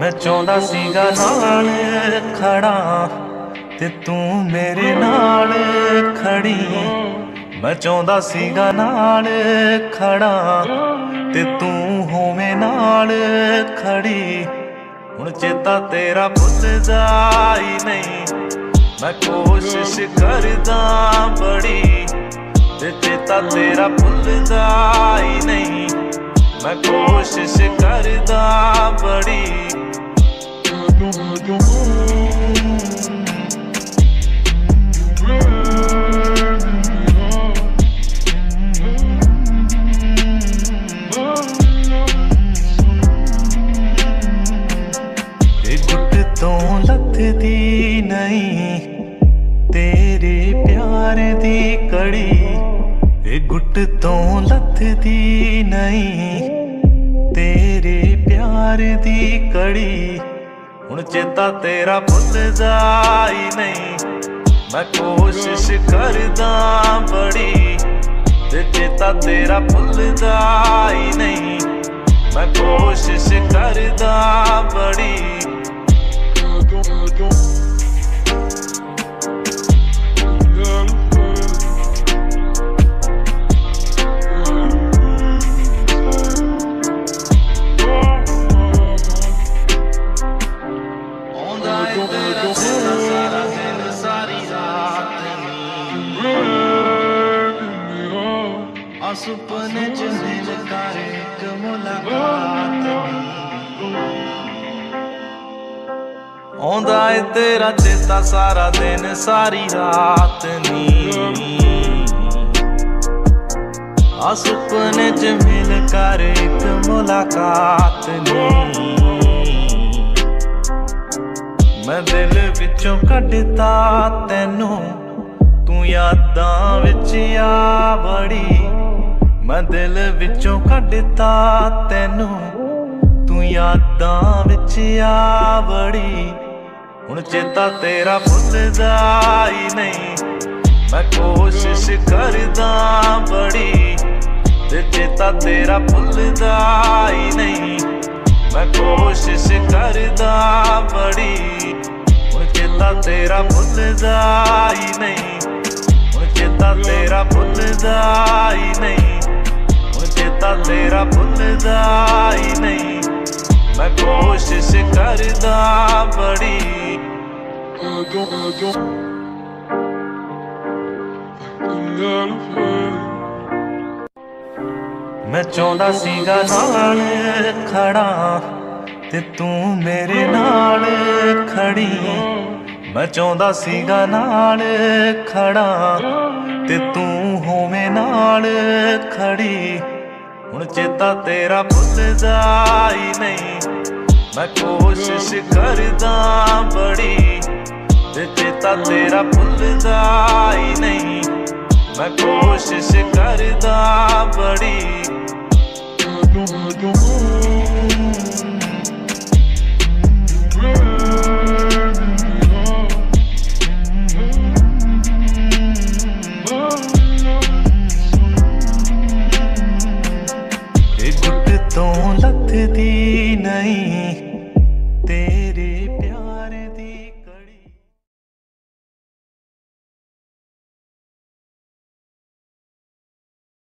ਮੈਂ ਚਾਹੁੰਦਾ ਸੀਗਾ ਨਾਲ ਖੜਾ ਤੇ ਤੂੰ ਮੇਰੇ ਨਾਲ ਖੜੀ। ਮੈਂ ਚਾਹੁੰਦਾ ਸੀਗਾ ਨਾਲ ਖੜਾ ਤੇ ਤੂੰ ਹੋਵੇਂ ਨਾਲ ਖੜੀ। ਹੁਣ ਚੇਤਾ ਤੇਰਾ ਭੁੱਲਦਾ ਹੀ ਨਹੀਂ। ਮੈਂ ਕੋਸ਼ਿਸ਼ ਕਰਦਾ ਬੜੀ ਤੇ ਚੇਤਾ ਤੇਰਾ ਭੁੱਲਦਾ ਹੀ ਨਹੀਂ। ਮੈਂ ਕੋਸ਼ਿਸ਼ ਕਰਦਾ ਪਿਆਰ ਦੀ ਕੜੀ ਇਹ ਗੁੱਟ ਤੋਂ ਲੱਥਦੀ ਨਹੀਂ। ਤੇਰੇ ਪਿਆਰ ਦੀ ਕੜੀ, ਹੁਣ ਚੇਤਾ ਤੇਰਾ ਭੁੱਲਦਾ ਹੀ ਨਹੀਂ। ਮੈਂ ਕੋਸ਼ਿਸ਼ ਕਰਦਾ ਬੜੀ, ਤੇ ਚੇਤਾ ਤੇਰਾ ਭੁੱਲਦਾ ਹੀ ਨਹੀਂ। ਮੈਂ ਕੋਸ਼ਿਸ਼ ਕਰਦਾ ਬੜੀ। ਸੁਪਨੇ ਚ ਦਿਲ ਕਰੇ ਇੱਕ ਮੁਲਾਕਾਤ। ਆਉਂਦਾ ਏ ਤੇਰਾ ਚੇਤਾ ਸਾਰਾ ਦਿਨ, ਸਾਰੀ ਰਾਤ ਨੀ। ਆ ਸੁਪਨੇ ਚ ਮਿਲ ਕਰ ਇੱਕ ਮੁਲਾਕਾਤ ਨੀ। ਮੈਂ ਦਿਲ ਵਿੱਚੋਂ ਕੱਢਤਾ ਤੈਨੂੰ, ਤੂੰ ਯਾਦਾਂ ਵਿੱਚ ਆ ਬੜੀ। ਮੈਂ ਦਿਲ ਵਿੱਚੋਂ ਕੱਢਤਾ ਤੈਨੂੰ। ਤੂੰ ਯਾਦਾਂ ਵਿੱਚ ਆ ਬੜੀ ਹੁਣ ਚੇਤਾ ਤੇਰਾ ਭੁੱਲਦਾ ਹੀ ਨਹੀਂ। ਮੈਂ ਕੋਸ਼ਿਸ਼ ਕਰਦਾ ਬੜੀ ਤੇ ਚੇਤਾ ਤੇਰਾ ਭੁੱਲਦਾ ਹੀ ਨਹੀਂ। ਮੈਂ ਕੋਸ਼ਿਸ਼ ਕਰਦਾ ਬੜੀ ਹੁਣ ਚੇਤਾ ਤੇਰਾ ਭੁੱਲਦਾ ਹੀ ਨਹੀਂ। ਹੁਣ ਚੇਤਾ ਤੇਰਾ ਭੁੱਲਦਾ ਹੀ ਨਹੀਂ। ਚੇਤਾ ਤੇਰਾ ਭੁੱਲਦਾ ਹੀ ਨਹੀਂ। ਮੈਂ ਕੋਸ਼ਿਸ਼ ਕਰਦਾ ਬੜੀ। ਮੈਂ ਚਾਹੁੰਦਾ ਸੀਗਾ ਨਾਲ ਖੜਾ ਤੇ ਤੂੰ ਮੇਰੇ ਨਾਲ ਖੜੀ। ਮੈਂ ਚਾਹੁੰਦਾ ਸੀਗਾ ਨਾਲ ਖੜਾ ਤੇ ਤੂੰ ਹੋਵੇਂ ਨਾਲ ਖੜੀ। ਹੁਣ ਚੇਤਾ ਤੇਰਾ ਭੁੱਲਦਾ ਹੀ ਨਹੀਂ। ਮੈਂ ਕੋਸ਼ਿਸ਼ ਕਰਦਾ ਬੜੀ ਤੇ ਚੇਤਾ ਤੇਰਾ ਭੁੱਲਦਾ ਹੀ ਨਹੀਂ। ਮੈਂ ਕੋਸ਼ਿਸ਼ ਕਰਦਾ ਬੜੀ।